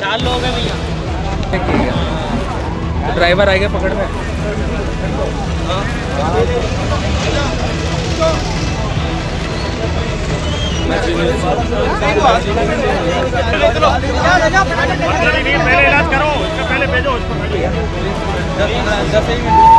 चार लोग हैं भैया। ड्राइवर आएगा पकड़ में? हाँ। पहले इलाज करो इसका पहले भेजो उसको दस दस ही मिनट।